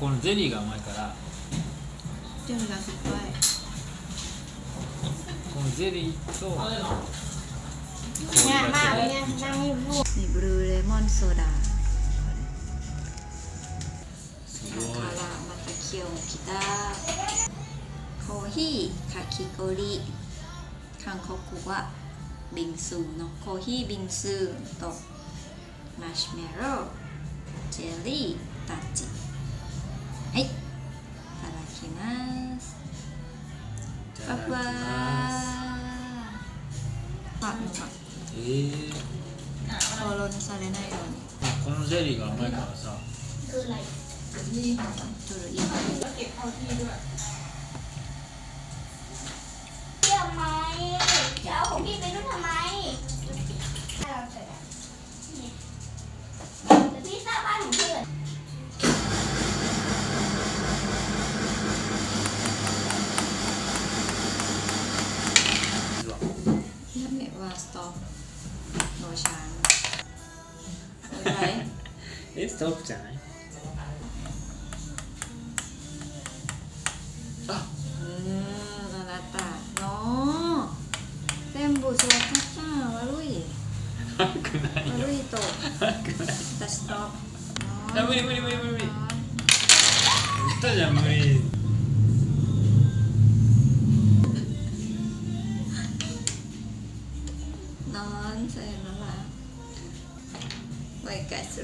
このゼリーがうまいから เจอกันสุดด้วย このゼリーと เนี่ยมากเลยเนี่ยนั่งนี่ลูก นี่บลูเลมอนโซดา すごい คารามาตะเคียวคิตาコーヒーかき氷韓国語はビンスーのコーヒービンスーとマシュメロジェリーたち はい。いただきます。ふわふわあ、えー、放浪にされないように。このゼリーが甘いからさ ต็อปโนช้างอะไร えストップじゃないあ อืมあなたの全部そうかった悪い悪くないよ悪いと悪くない私とあ無理無理無理無理無理言ったじゃん無理 non sayonara. Wait, guys.